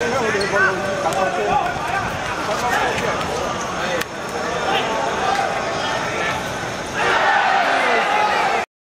Thank you.